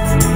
Podcast.